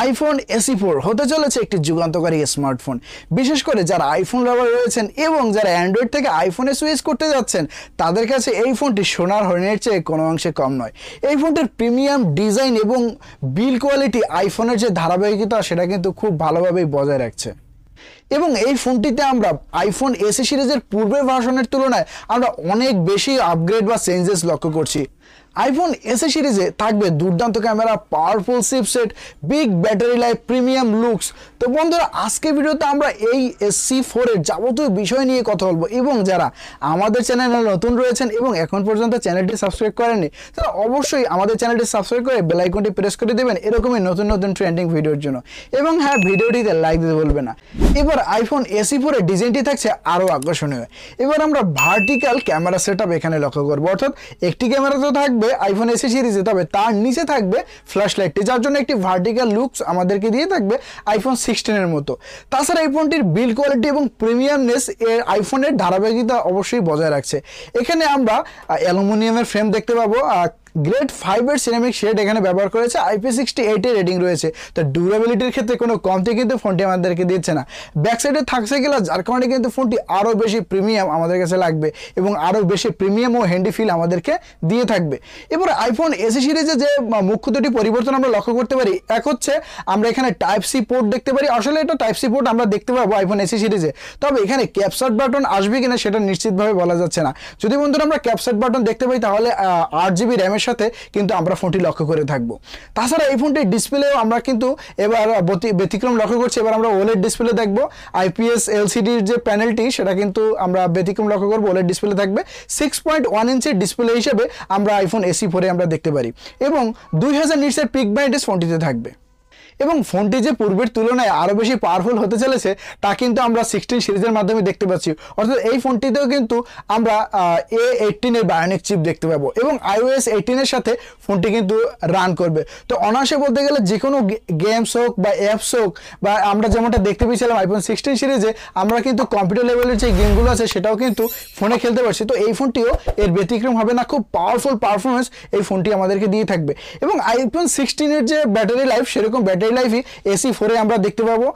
IPhone AC four হতে চলেছে একটি যুগান্তকারী স্মার্টফোন বিশেষ করে যারা আইফোন লাভার রয়েছেন এবং যারা অ্যান্ড্রয়েড থেকে আইফোনে সুইচ করতে যাচ্ছেন, তাদের কাছে এই ফোনটি সোনার হরিণের চেয়ে কোনো অংশে কম নয়। এই ফোনটির প্রিমিয়াম ডিজাইন এবং বিল কোয়ালিটি আইফোনের যে ধারাবাহিকতা, সেটা কিন্তু খুব ভালোভাবেই বজায় রাখছে। এবং এই ফোনটিতে আমরা আইফোন এসি সিরিজের পূর্বের ভার্সনের তুলনায় আমরা অনেক বেশি আপগ্রেড বা চেঞ্জেস লক্ষ্য করছি। আইফোন এসে সিরিজে থাকবে দুর্দান্ত camera powerful chipset big battery life premium looks তো বন্ধুরা, আজকে ভিডিওতে আমরা এই সি ফোরের যাবতীয় বিষয় নিয়ে কথা বলব। এবং যারা আমাদের চ্যানেলে নতুন রয়েছেন এবং এখন পর্যন্ত চ্যানেলটি সাবস্ক্রাইব করেননি, তারা অবশ্যই আমাদের চ্যানেলটি সাবস্ক্রাইব করে বেলাইকনটি প্রেস করে দেবেন এরকমই নতুন নতুন ট্রেন্ডিং ভিডিওর জন্য। এবং হ্যাঁ ভিডিওটিতে লাইক দিতে বলবে না। এবার আইফোন এসি ফোরের ডিজাইনটি থাকছে আরও আকর্ষণীয়। এবার আমরা ভার্টিক্যাল ক্যামেরা সেট এখানে লক্ষ্য করব। অর্থাৎ একটি ক্যামেরা তো থাকবে আইফোন এসি সিরিজে তবে তার নিচে থাকবে ফ্ল্যাশ লাইটটি যার জন্য একটি ভার্টিক্যাল লুকস আমাদেরকে দিয়ে থাকবে আইফোন সিক্সটিনের মতো। তাছাড়া এই ফোনটির বিল্ড কোয়ালিটি এবং প্রিমিয়ামনেস এর আইফোনের ধারাবাহিকতা অবশ্যই বজায় রাখছে। এখানে আমরা অ্যালুমিনিয়ামের ফ্রেম দেখতে পাবো গ্রেড ফাইভের সিনেমিক শেড এখানে ব্যবহার করেছে। আইপি সিক্সটি এইটের রেটিং রয়েছে। তো ডিউরেবিলিটির ক্ষেত্রে কোনো কমতি কিন্তু ফোনটি আমাদেরকে দিচ্ছে না। ব্যাক সাইডে থাকছে গেলে যার কারণে কিন্তু ফোনটি আরও বেশি প্রিমিয়াম আমাদের কাছে লাগবে এবং আরও বেশি প্রিমিয়াম ও হ্যান্ডি ফিল আমাদেরকে দিয়ে থাকবে। এবার আইফোন এসি সিরিজে যে মুখ্য দুটি পরিবর্তন আমরা লক্ষ্য করতে পারি, এক হচ্ছে আমরা এখানে টাইপ সি পোর্ট দেখতে পারি। আসলে এটা টাইপ সি পোর্ট আমরা দেখতে পাবো আইফোন এসি সিরিজে তবে এখানে ক্যাপসার্ট বাটন আসবে কিনা সেটা নিশ্চিতভাবে বলা যাচ্ছে না। যদি বন্ধুরা আমরা ক্যাপসার্ট বাটন দেখতে পাই তাহলে আট জিবি র্যামের সাথে কিন্তু আমরা ফোনটি লক্ষ্য করে থাকব। তাছাড়া এই ফোনটির ডিসপ্লেও আমরা কিন্তু এবার ব্যতিক্রম লক্ষ্য করছি। এবার আমরা ওলেড ডিসপ্লে দেখব। আইপিএস এলসিডির যে প্যানেলটি, সেটা কিন্তু আমরা ব্যতিক্রম লক্ষ্য করব। ওলেড ডিসপ্লে থাকবে। সিক্স পয়েন্ট ওয়ান ইঞ্চের ডিসপ্লে হিসেবে আমরা আইফোন এসি ফোরে আমরা দেখতে পারি। এবং দুই হাজার নিটসের পিক ব্রাইটনেস ফোনটিতে থাকবে। এবং ফোনটি যে পূর্বের তুলনায় আরও বেশি পাওয়ারফুল হতে চলেছে, তা কিন্তু আমরা সিক্সটিন সিরিজের মাধ্যমে দেখতে পাচ্ছি। অর্থাৎ এই ফোনটিতেও কিন্তু আমরা এ এইটিনের বায়োনিক চিপ দেখতে পাবো এবং আইওএস এইটিনের সাথে ফোনটি কিন্তু রান করবে। তো অনায়াসে বলতে গেলে যে কোনো গেমস হোক বা অ্যাপস হোক বা আমরা যেমনটা দেখতে পেয়েছিলাম আইফোন সিক্সটিন সিরিজে আমরা কিন্তু কম্পিউটার লেভেলের যে গেমগুলো আছে, সেটাও কিন্তু ফোনে খেলতে পারছি। তো এই ফোনটিও এর ব্যতিক্রম হবে না, খুব পাওয়ারফুল পারফরমেন্স এই ফোনটি আমাদেরকে দিয়ে থাকবে। এবং আইফোন সিক্সটিনের যে ব্যাটারি লাইফ সেরকম ব্যাটারি লাইফই এসি ফোরে আমরা দেখতে পাবো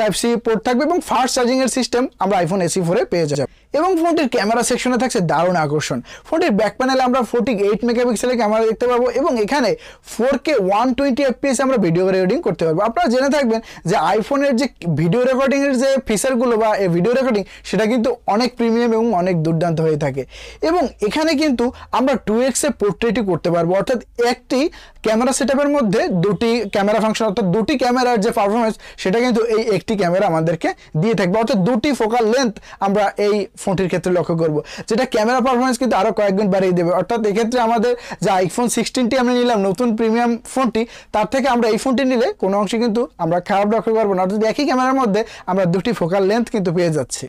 টাইপ সি পোর্ট থাকবে এবং ফাস্ট চার্জিং এর সিস্টেম আমরা আইফোন এসি ফোরে পেয়ে যাব। এবং ফোনটির ক্যামেরা সেকশনে থাকছে দারুণ আকর্ষণ। ফোনটির ব্যাক প্যানেলে আমরা ফোর্টি এইট মেগাপিক্সেলের ক্যামেরা দেখতে পাবো এবং এখানে four K one twenty FPS আমরা ভিডিও রেকর্ডিং করতে পারব। আপনারা জেনে থাকবেন যে আইফোনের যে ভিডিও রেকর্ডিংয়ের যে ফিচারগুলো বা ভিডিও রেকর্ডিং সেটা কিন্তু অনেক প্রিমিয়াম এবং অনেক দুর্দান্ত হয়ে থাকে। এবং এখানে কিন্তু আমরা টু এক্সে পোর্ট্রেটই করতে পারব। অর্থাৎ একটি ক্যামেরা সেটআপের মধ্যে দুটি ক্যামেরা ফাংশন অর্থাৎ দুটি ক্যামেরার যে পারফরমেন্স সেটা কিন্তু এই একটি ক্যামেরা আমাদেরকে দিয়ে থাকবে। অর্থাৎ দুটি ফোকাল লেন্থ আমরা এই ফোনটির ক্ষেত্রে লক্ষ্য করব। যেটা ক্যামেরা পারফরমেন্স কিন্তু আরও কয়েকগুণ বাড়িয়ে দেবে। অর্থাৎ এক্ষেত্রে আমাদের যে আইফোন সিক্সটিনটি আমরা নিলাম, নতুন প্রিমিয়াম ফোনটি তার থেকে আমরা এই ফোনটি নিলে কোনো অংশে কিন্তু আমরা খারাপ লক্ষ্য করব না। অর্থাৎ একই ক্যামেরার মধ্যে আমরা দুটি ফোকাল লেন্থ কিন্তু পেয়ে যাচ্ছি।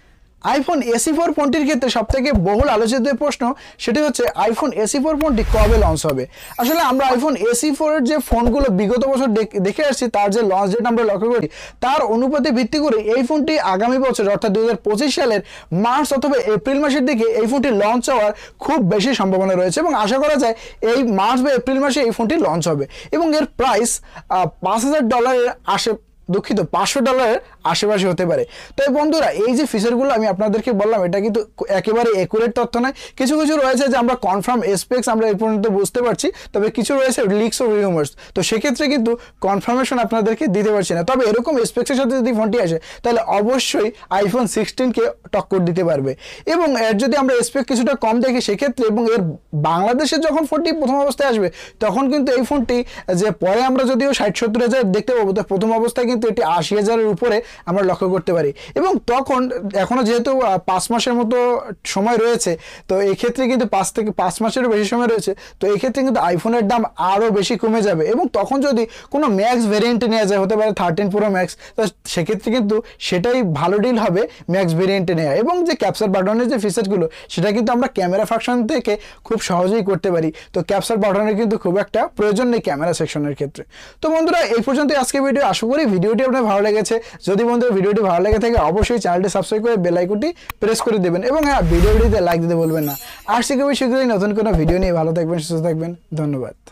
আইফোন এসি ফোর ফোনটির ক্ষেত্রে সব থেকে বহুল আলোচিত প্রশ্ন সেটি হচ্ছে আইফোন এসি ফোর ফোনটি কবে লঞ্চ হবে? আসলে আমরা আইফোন এসি ফোরের যে ফোনগুলো বিগত বছর দেখে আসছি, তার যে লঞ্চ ডেট আমরা লক্ষ্য করি, তার অনুপাতে ভিত্তি করে এই ফোনটি আগামী বছর, অর্থাৎ দু হাজার পঁচিশ সালের মার্চ অথবা এপ্রিল মাসের দিকে এই ফোনটি লঞ্চ হওয়ার খুব বেশি সম্ভাবনা রয়েছে এবং আশা করা যায় এই মার্চ বা এপ্রিল মাসে এই ফোনটি লঞ্চ হবে এবং এর প্রাইস পাঁচ হাজার ডলারের আশে দুঃখিত, পাঁচশো ডলারের আশেপাশে হতে পারে। তাই বন্ধুরা, এই যে ফিচারগুলো আমি আপনাদেরকে বললাম, এটা কিন্তু একেবারে একুরেট তথ্য নয়। কিছু কিছু রয়েছে যে আমরা কনফার্ম এসপেক্স আমরা এই পর্যন্ত বুঝতে পারছি, তবে কিছু রয়েছে লিক্স ও রিউমার্স তো সেক্ষেত্রে কিন্তু কনফার্মেশন আপনাদেরকে দিতে পারছি না। তবে এরকম স্পেক্সের সাথে যদি ফোনটি আসে, তাহলে অবশ্যই আইফোন সিক্সটিনকে টক্কর দিতে পারবে। এবং এর যদি আমরা স্পেক কিছুটা কম দেখি, সেক্ষেত্রে এবং এর বাংলাদেশে যখন ফোনটি প্রথম অবস্থায় আসবে, তখন কিন্তু এই ফোনটি যে পরে আমরা যদিও ষাট, সত্তর হাজার দেখতে পাবো, তো প্রথম অবস্থায় কিন্তু এটি আশি হাজারের উপরে আমরা লক্ষ্য করতে পারি। এবং তখন এখনও যেহেতু পাঁচ মাসের মতো সময় রয়েছে, তো এই ক্ষেত্রে কিন্তু পাঁচ থেকে, পাঁচ মাসেরও বেশি সময় রয়েছে, তো এক্ষেত্রে কিন্তু আইফোনের দাম আরও বেশি কমে যাবে। এবং তখন যদি কোনো ম্যাক্স ভেরিয়েন্টে নেওয়া যায়, হতে পারে থার্টিন প্রো ম্যাক্স তো সেক্ষেত্রে কিন্তু সেটাই ভালো ডিল হবে ম্যাক্স ভেরিয়েন্টে নেওয়া এবং যে ক্যাপচার বাটনের যে ফিচারগুলো সেটা কিন্তু আমরা ক্যামেরা ফাংশন থেকে খুব সহজেই করতে পারি। তো ক্যাপচার বাটনের কিন্তু খুব একটা প্রয়োজন নেই ক্যামেরা সেকশনের ক্ষেত্রে। তো বন্ধুরা, এই পর্যন্ত আজকে ভিডিও আশা করি ভিডিওটি আপনার ভালো লেগেছে। যদি বন্ধুরা, ভিডিওটি ভালো লেগে থাকে অবশ্যই চ্যানেলটি সাবস্ক্রাইব করে বেল আইকনটি প্রেস করে দেবেন এবং হ্যাঁ ভিডিওটিতে লাইক দিতে বলবেন না। আর শিখবে শীঘ্রই নতুন কোনো ভিডিও নিয়ে ভালো থাকবেন, সুস্থ থাকবেন। ধন্যবাদ।